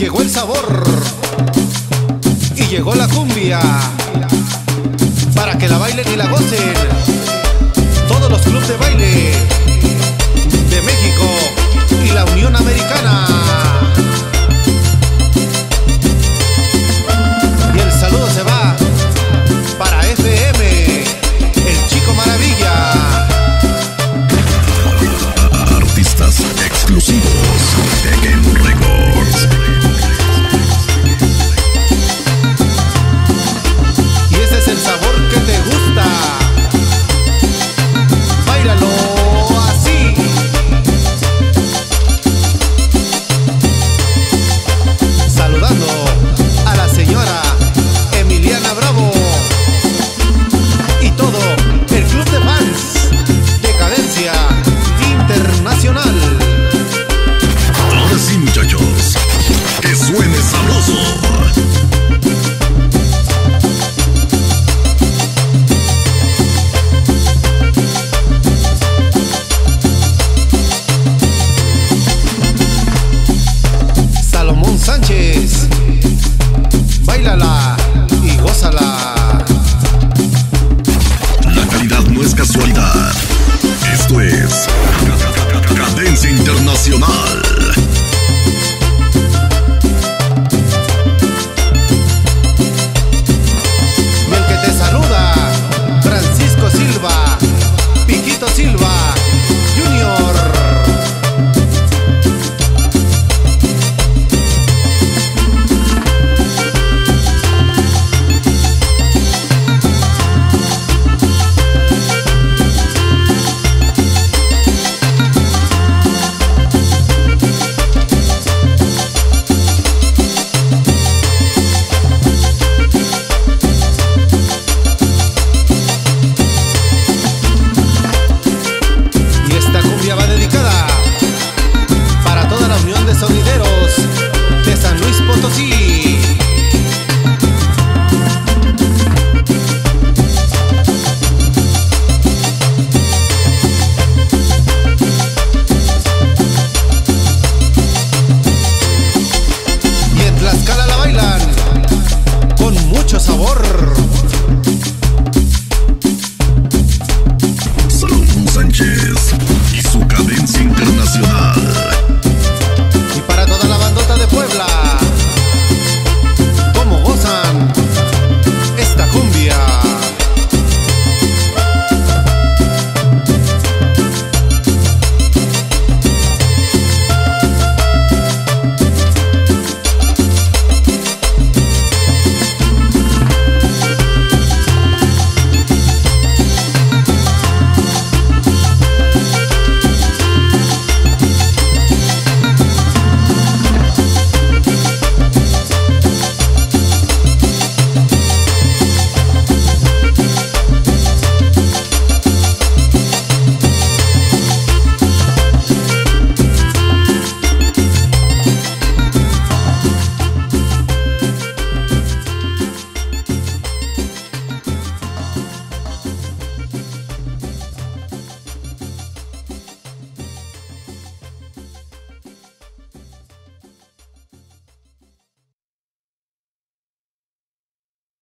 llegó el sabor. Y llegó la cumbia. Para que la bailen y la gocen. Todos los clubes de baile. Sir.